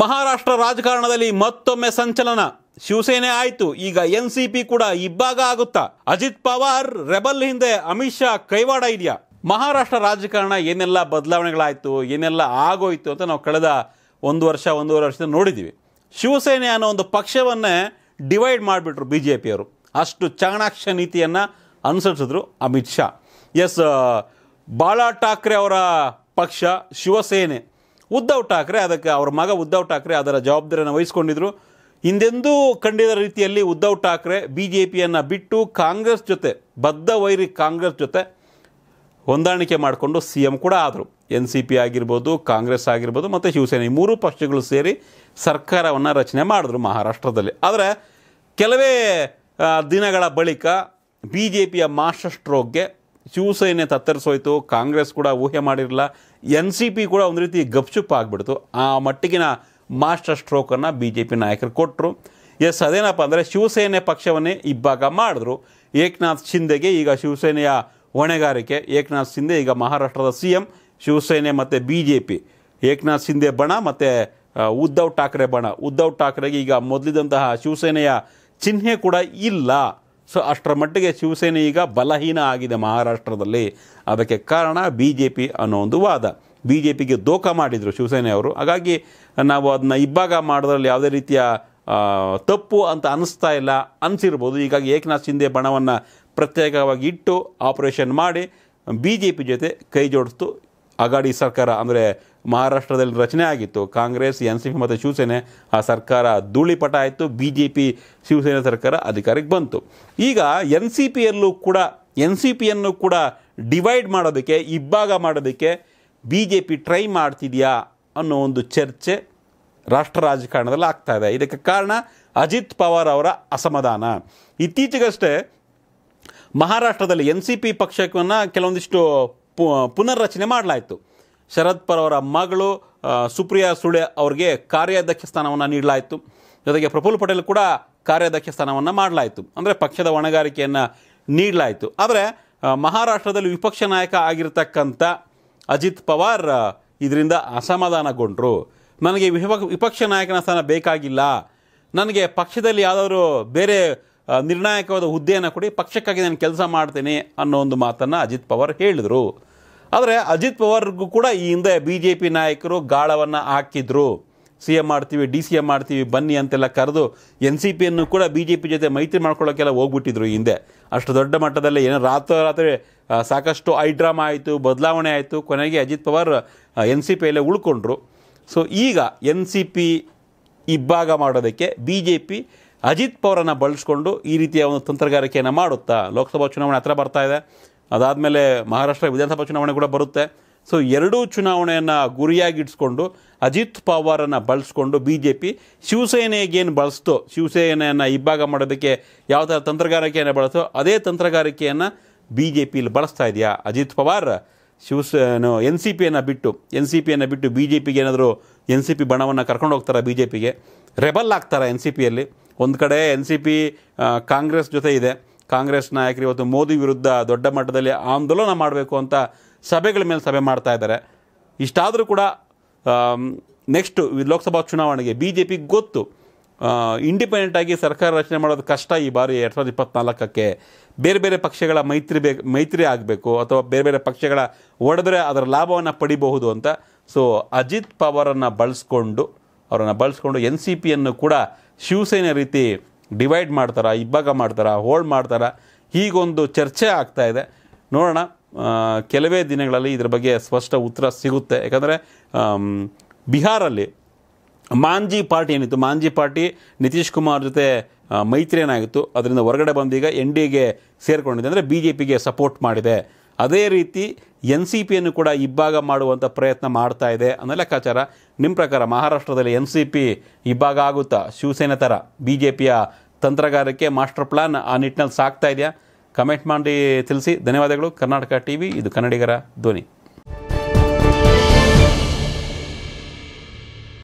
ಮಹಾರಾಷ್ಟ್ರ ರಾಜಕಾರಣದಲ್ಲಿ ಮತ್ತೊಮ್ಮೆ ಸಂಚಲನ. ಶಿವಸೇನೆ ಆಯಿತು, ಈಗ ಎನ್ ಸಿ ಪಿ ಕೂಡ ಇಬ್ಬಾಗ ಆಗುತ್ತಾ? ಅಜಿತ್ ಪವಾರ್ ರೆಬಲ್ ಹಿಂದೆ, ಅಮಿತ್ ಶಾ ಕೈವಾಡ ಇದೆಯಾ? ಮಹಾರಾಷ್ಟ್ರ ರಾಜಕಾರಣ ಏನೆಲ್ಲ ಬದಲಾವಣೆಗಳಾಯಿತು, ಏನೆಲ್ಲ ಆಗೋಯ್ತು ಅಂತ ನಾವು ಕಳೆದ ಒಂದು ವರ್ಷ, ಒಂದೂವರೆ ವರ್ಷದಿಂದ ನೋಡಿದ್ದೀವಿ. ಶಿವಸೇನೆ ಅನ್ನೋ ಒಂದು ಪಕ್ಷವನ್ನೇ ಡಿವೈಡ್ ಮಾಡಿಬಿಟ್ರು ಬಿ ಜೆ ಪಿಯವರು ಅಷ್ಟು ಚಾಣಾಕ್ಷ ನೀತಿಯನ್ನು ಅನುಸರಿಸಿದ್ರು ಅಮಿತ್ ಶಾ. ಎಸ್ ಬಾಳಾ ಠಾಕ್ರೆ ಅವರ ಪಕ್ಷ, ಶಿವಸೇನೆ. ಉದ್ಧವ್ ಠಾಕ್ರೆ, ಅದಕ್ಕೆ ಅವ್ರ ಮಗ ಉದ್ಧವ್ ಠಾಕ್ರೆ ಅದರ ಜವಾಬ್ದಾರಿಯನ್ನು ವಹಿಸ್ಕೊಂಡಿದ್ರು. ಹಿಂದೆಂದೂ ಕಂಡಿದ ರೀತಿಯಲ್ಲಿ ಉದ್ಧವ್ ಠಾಕ್ರೆ ಬಿ ಜೆ ಪಿಯನ್ನು ಬಿಟ್ಟು ಕಾಂಗ್ರೆಸ್ ಜೊತೆ, ಬದ್ಧ ವೈರಿ ಕಾಂಗ್ರೆಸ್ ಜೊತೆ ಹೊಂದಾಣಿಕೆ ಮಾಡಿಕೊಂಡು ಸಿ ಎಂ ಕೂಡ ಆದರು. ಎನ್ ಸಿ ಪಿ ಆಗಿರ್ಬೋದು, ಕಾಂಗ್ರೆಸ್ ಆಗಿರ್ಬೋದು, ಮತ್ತು ಶಿವಸೇನೆ ಈ ಮೂರು ಪಕ್ಷಗಳು ಸೇರಿ ಸರ್ಕಾರವನ್ನು ರಚನೆ ಮಾಡಿದ್ರು ಮಹಾರಾಷ್ಟ್ರದಲ್ಲಿ. ಆದರೆ ಕೆಲವೇ ದಿನಗಳ ಬಳಿಕ ಬಿ ಜೆ ಪಿಯ ಮಾಸ್ಟರ್ ಸ್ಟ್ರೋಕ್ಗೆ ಶಿವಸೇನೆ ತತ್ತರಿಸೋಯ್ತು, ಕಾಂಗ್ರೆಸ್ ಕೂಡ ಊಹೆ ಮಾಡಿರಲಿಲ್ಲ, ಎನ್ ಸಿ ಪಿ ಕೂಡ ಒಂದು ರೀತಿ ಗಪ್ಚುಪ್ ಆಗಿಬಿಡ್ತು. ಆ ಮಟ್ಟಿಗಿನ ಮಾಸ್ಟರ್ ಸ್ಟ್ರೋಕನ್ನು ಬಿ ಜೆ ಪಿ ನಾಯಕರು ಕೊಟ್ಟರು ಎಸ್, ಅದೇನಪ್ಪ ಅಂದರೆ ಶಿವಸೇನೆ ಪಕ್ಷವನ್ನೇ ಇಬ್ಬಾಗ ಮಾಡಿದ್ರು. ಏಕನಾಥ್ ಶಿಂದೆಗೆ ಈಗ ಶಿವಸೇನೆಯ ಹೊಣೆಗಾರಿಕೆ. ಏಕನಾಥ್ ಶಿಂದೆ ಈಗ ಮಹಾರಾಷ್ಟ್ರದ ಸಿ ಎಂ, ಶಿವಸೇನೆ ಮತ್ತು B J P Eknath Shinde ಬಣ ಮತ್ತು ಉದ್ಧವ್ ಠಾಕ್ರೆ ಬಣ. ಉದ್ಧವ್ ಠಾಕ್ರೆಗೆ ಈಗ ಮೊದಲಿದಂತಹ ಶಿವಸೇನೆಯ ಚಿಹ್ನೆ ಕೂಡ ಇಲ್ಲ. ಸೊ ಅಷ್ಟರ ಮಟ್ಟಿಗೆ ಶಿವಸೇನೆ ಈಗ ಬಲಹೀನ ಆಗಿದೆ ಮಹಾರಾಷ್ಟ್ರದಲ್ಲಿ. ಅದಕ್ಕೆ ಕಾರಣ ಬಿ ಜೆ ಪಿ ಅನ್ನೋ ಒಂದು ವಾದ. ಬಿ ಜೆ ಪಿಗೆ ದೋಖ ಮಾಡಿದರು ಶಿವಸೇನೆಯವರು ಹಾಗಾಗಿ ನಾವು ಅದನ್ನ ಇಬ್ಬಾಗ ಮಾಡೋದ್ರಲ್ಲಿ ಯಾವುದೇ ರೀತಿಯ ತಪ್ಪು ಅಂತ ಅನಿಸ್ತಾ ಇಲ್ಲ ಅನಿಸಿರ್ಬೋದು. ಹೀಗಾಗಿ ಏಕನಾಥ್ ಶಿಂದೆ ಬಣವನ್ನು ಪ್ರತ್ಯೇಕವಾಗಿ ಇಟ್ಟು ಆಪರೇಷನ್ ಮಾಡಿ ಬಿ ಜೆ ಪಿ ಜೊತೆ ಕೈ ಜೋಡಿಸ್ತು. ಅಗಾಡಿ ಸರ್ಕಾರ ಅಂದರೆ ಮಹಾರಾಷ್ಟ್ರದಲ್ಲಿ ರಚನೆ ಆಗಿತ್ತು. ಕಾಂಗ್ರೆಸ್ ಎನ್ ಸಿ ಪಿ ಮತ್ತು ಶಿವಸೇನೆ, ಆ ಸರ್ಕಾರ ಧೂಳಿಪಟ ಆಯಿತು. ಬಿ ಜೆ ಪಿ ಶಿವಸೇನೆ ಸರ್ಕಾರ ಅಧಿಕಾರಕ್ಕೆ ಬಂತು. ಈಗ ಎನ್ ಸಿ ಪಿಯಲ್ಲೂ ಕೂಡ ಎನ್ ಸಿ ಪಿಯನ್ನು ಕೂಡ ಡಿವೈಡ್ ಮಾಡೋದಕ್ಕೆ ಇಬ್ಬಾಗ ಮಾಡೋದಕ್ಕೆ ಬಿ ಜೆ ಪಿ ಟ್ರೈ ಮಾಡ್ತಿದೆಯಾ ಅನ್ನೋ ಒಂದು ಚರ್ಚೆ ರಾಷ್ಟ್ರ ರಾಜಕಾರಣದಲ್ಲಿ ಆಗ್ತಾ ಇದೆ. ಇದಕ್ಕೆ ಕಾರಣ ಅಜಿತ್ ಪವಾರ್ ಅವರ ಅಸಮಾಧಾನ. ಇತ್ತೀಚೆಗಷ್ಟೇ ಮಹಾರಾಷ್ಟ್ರದಲ್ಲಿ ಎನ್ ಸಿ ಪಿ ಪಕ್ಷವನ್ನು ಕೆಲವೊಂದಿಷ್ಟು ಪುನರ್ರಚನೆ ಮಾಡಲಾಯಿತು. ಶರದ್ ಪರ್ ಅವರ ಮಗಳು ಸುಪ್ರಿಯಾ ಸುಳೆ ಅವರಿಗೆ ಕಾರ್ಯಾಧ್ಯಕ್ಷ ಸ್ಥಾನವನ್ನು ನೀಡಲಾಯಿತು. ಜೊತೆಗೆ ಪ್ರಫುಲ್ ಪಟೇಲ್ ಕೂಡ ಕಾರ್ಯಾಧ್ಯಕ್ಷ ಸ್ಥಾನವನ್ನು ಮಾಡಲಾಯಿತು. ಅಂದರೆ ಪಕ್ಷದ ಹೊಣೆಗಾರಿಕೆಯನ್ನು ನೀಡಲಾಯಿತು. ಆದರೆ ಮಹಾರಾಷ್ಟ್ರದಲ್ಲಿ ವಿಪಕ್ಷ ನಾಯಕ ಆಗಿರತಕ್ಕಂಥ ಅಜಿತ್ ಪವಾರ್ ಇದರಿಂದ ಅಸಮಾಧಾನಗೊಂಡರು. ನನಗೆ ವಿಪ- ವಿಪಕ್ಷ ನಾಯಕನ ಸ್ಥಾನ ಬೇಕಾಗಿಲ್ಲ. ನನಗೆ ಪಕ್ಷದಲ್ಲಿ ಯಾವುದಾದ್ರು ಬೇರೆ ನಿರ್ಣಾಯಕವಾದ ಹುದ್ದೆಯನ್ನು ಕೊಡಿ, ಪಕ್ಷಕ್ಕಾಗಿ ನಾನು ಕೆಲಸ ಮಾಡ್ತೇನೆ ಅನ್ನೋ ಒಂದು ಮಾತನ್ನು ಅಜಿತ್ ಪವಾರ್ ಹೇಳಿದರು. ಆದರೆ ಅಜಿತ್ ಪವಾರ್ಗೂ ಕೂಡ ಈ ಹಿಂದೆ ಬಿ ಜೆ ಪಿ ನಾಯಕರು ಗಾಳವನ್ನು ಹಾಕಿದ್ರು. ಸಿ ಎಂ ಮಾಡ್ತೀವಿ, ಡಿ ಸಿ ಎಂ ಮಾಡ್ತೀವಿ, ಬನ್ನಿ ಅಂತೆಲ್ಲ ಕರೆದು ಎನ್ ಸಿ ಪಿಯನ್ನು ಕೂಡ ಬಿ ಜೆ ಪಿ ಜೊತೆ ಮೈತ್ರಿ ಮಾಡ್ಕೊಳ್ಳೋಕ್ಕೆಲ್ಲ ಹೋಗ್ಬಿಟ್ಟಿದ್ರು ಹಿಂದೆ. ಅಷ್ಟು ದೊಡ್ಡ ಮಟ್ಟದಲ್ಲಿ ಏನೋ ರಾತ್ರೋರಾತ್ರಿ ರಾತ್ರಿ ಸಾಕಷ್ಟು ಐ ಡ್ರಾಮಾ ಆಯಿತು, ಬದಲಾವಣೆ ಆಯಿತು, ಕೊನೆಗೆ ಅಜಿತ್ ಪವಾರ್ ಎನ್ ಸಿ ಪಿಯಲ್ಲೇ ಉಳ್ಕೊಂಡ್ರು. ಸೊ ಈಗ ಎನ್ ಸಿ ಪಿ ಇಬ್ಬಾಗ ಮಾಡೋದಕ್ಕೆ ಬಿ ಜೆ ಪಿ ಅಜಿತ್ ಪವಾರನ್ನು ಬಳಸ್ಕೊಂಡು ಈ ರೀತಿಯ ಒಂದು ತಂತ್ರಗಾರಿಕೆಯನ್ನು ಮಾಡುತ್ತಾ ಲೋಕಸಭಾ ಚುನಾವಣೆ ಹತ್ರ ಬರ್ತಾ ಇದೆ. ಅದಾದಮೇಲೆ ಮಹಾರಾಷ್ಟ್ರ ವಿಧಾನಸಭಾ ಚುನಾವಣೆ ಕೂಡ ಬರುತ್ತೆ. ಸೊ ಎರಡೂ ಚುನಾವಣೆಯನ್ನು ಗುರಿಯಾಗಿಡ್ಸ್ಕೊಂಡು ಅಜಿತ್ ಪವಾರನ್ನು ಬಳಸ್ಕೊಂಡು ಬಿ ಜೆ ಪಿ ಶಿವಸೇನೆಗೇನು ಬಳಸ್ತೋ, ಶಿವಸೇನೆಯನ್ನು ಇಬ್ಬಾಗ ಮಾಡೋದಕ್ಕೆ ಯಾವ ಥರ ತಂತ್ರಗಾರಿಕೆಯನ್ನು ಬಳಸ್ತೋ ಅದೇ ತಂತ್ರಗಾರಿಕೆಯನ್ನು ಬಿ ಜೆ ಪಿಲಿ ಬಳಸ್ತಾ ಇದೆಯಾ? ಅಜಿತ್ ಪವಾರ್ ಶಿವಸೇನೆ ಎನ್ ಸಿ ಪಿಯನ್ನು ಬಿಟ್ಟು, ಎನ್ ಸಿ ಪಿಯನ್ನು ಬಿಟ್ಟು ಬಿ ಜೆ ಪಿಗೆ ಏನಾದರೂ ಎನ್ ಸಿ ಪಿ ಬಣವನ್ನು ಕರ್ಕೊಂಡು ಹೋಗ್ತಾರೆ ಬಿ ಜೆ ಪಿಗೆ ರೆಬಲ್ ಆಗ್ತಾರೆ ಎನ್ ಸಿ ಪಿಯಲ್ಲಿ? ಒಂದು ಕಡೆ ಎನ್ ಸಿ ಪಿ ಕಾಂಗ್ರೆಸ್ ಜೊತೆ ಇದೆ. ಕಾಂಗ್ರೆಸ್ ನಾಯಕರು ಇವತ್ತು ಮೋದಿ ವಿರುದ್ಧ ದೊಡ್ಡ ಮಟ್ಟದಲ್ಲಿ ಆಂದೋಲನ ಮಾಡಬೇಕು ಅಂತ ಸಭೆಗಳ ಮೇಲೆ ಸಭೆ ಮಾಡ್ತಾ ಇದ್ದಾರೆ. ಇಷ್ಟಾದರೂ ಕೂಡ ನೆಕ್ಸ್ಟ್ ಲೋಕಸಭಾ ಚುನಾವಣೆಗೆ ಬಿ ಜೆ ಪಿಗೆ ಗೊತ್ತು ಇಂಡಿಪೆಂಡೆಂಟ್ ಆಗಿ ಸರ್ಕಾರ ರಚನೆ ಮಾಡೋದು ಕಷ್ಟ ಈ ಬಾರಿ ಎರಡು ಸಾವಿರದ ಇಪ್ಪತ್ನಾಲ್ಕಕ್ಕೆ. ಬೇರೆ ಬೇರೆ ಪಕ್ಷಗಳ ಮೈತ್ರಿ ಬೇ, ಮೈತ್ರಿ ಆಗಬೇಕು ಅಥವಾ ಬೇರೆ ಬೇರೆ ಪಕ್ಷಗಳ ಒಡೆದರೆ ಅದರ ಲಾಭವನ್ನು ಪಡಿಬಹುದು ಅಂತ. ಸೊ ಅಜಿತ್ ಪವಾರನ್ನು ಬಳಸ್ಕೊಂಡು ಅವರನ್ನು ಬಳಸ್ಕೊಂಡು ಎನ್ ಸಿ ಪಿಯನ್ನು ಕೂಡ ಶಿವಸೇನೆ ರೀತಿ ಡಿವೈಡ್ ಮಾಡ್ತಾರಾ, ಇಬ್ಬಾಗ ಮಾಡ್ತಾರಾ ಹೋಲ್ಡ್ ಮಾಡ್ತಾರಾ, ಹೀಗೊಂದು ಚರ್ಚೆ ಆಗ್ತಾ ಇದೆ. ನೋಡೋಣ ಕೆಲವೇ ದಿನಗಳಲ್ಲಿ ಇದ್ರ ಬಗ್ಗೆ ಸ್ಪಷ್ಟ ಉತ್ತರ ಸಿಗುತ್ತೆ. ಯಾಕಂದರೆ ಬಿಹಾರಲ್ಲಿ ಮಾಂಜಿ ಪಾರ್ಟಿ ಏನಿತ್ತು? ಮಾಂಜಿ ಪಾರ್ಟಿ ನಿತೀಶ್ ಕುಮಾರ್ ಜೊತೆ ಮೈತ್ರಿ ಏನಾಗಿತ್ತು ಅದರಿಂದ ಹೊರಗಡೆ ಬಂದೀಗ ಎನ್ ಡಿಗೆ ಸೇರಿಕೊಂಡಿದೆ. ಅಂದರೆ ಬಿ ಜೆ ಪಿಗೆ ಸಪೋರ್ಟ್ ಮಾಡಿದೆ. ಅದೇ ರೀತಿ ಎನ್ ಸಿ ಪಿಯನ್ನು ಕೂಡ ಇಬ್ಬಾಗ ಮಾಡುವಂಥ ಪ್ರಯತ್ನ ಮಾಡ್ತಾ ಇದೆ ಅನ್ನೋ ಲೆಕ್ಕಾಚಾರ ನಿಮ್ಮ ಪ್ರಕಾರ ಮಹಾರಾಷ್ಟ್ರದಲ್ಲಿ ಎನ್ ಸಿ ಪಿ ಇಬ್ಬಾಗ ಆಗುತ್ತಾ? ಶಿವಸೇನೆ ಥರ ಬಿ ಜೆ ಪಿಯ ತಂತ್ರಗಾರಿಕೆ ಮಾಸ್ಟರ್ ಪ್ಲಾನ್ ಆ ನಿಟ್ಟಿನಲ್ಲಿ ಸಾಕ್ತಾ ಇದೆಯಾ? ಕಮೆಂಟ್ ಮಾಡಿ ತಿಳಿಸಿ. ಧನ್ಯವಾದಗಳು. ಕರ್ನಾಟಕ ಟಿ ವಿ ಇದು ಕನ್ನಡಿಗರ ಧ್ವನಿ.